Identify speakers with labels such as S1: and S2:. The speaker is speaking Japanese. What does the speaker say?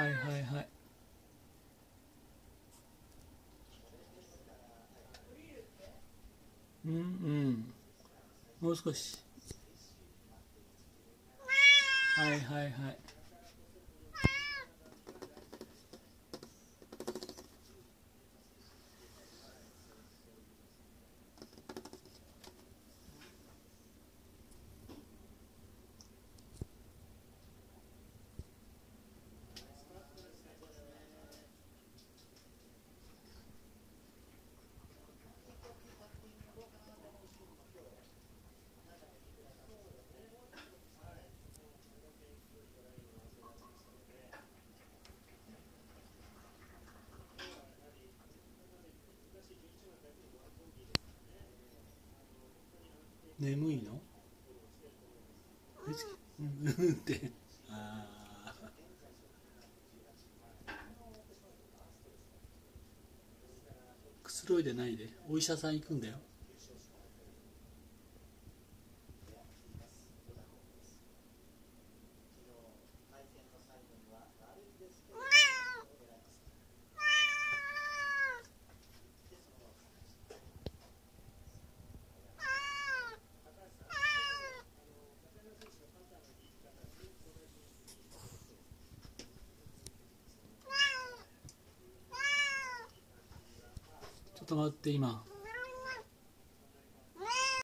S1: はいはいはい。うんうん。もう少し。はいはいはい。眠いの？うん。って。くつろいでないで。お医者さん行くんだよとまって今。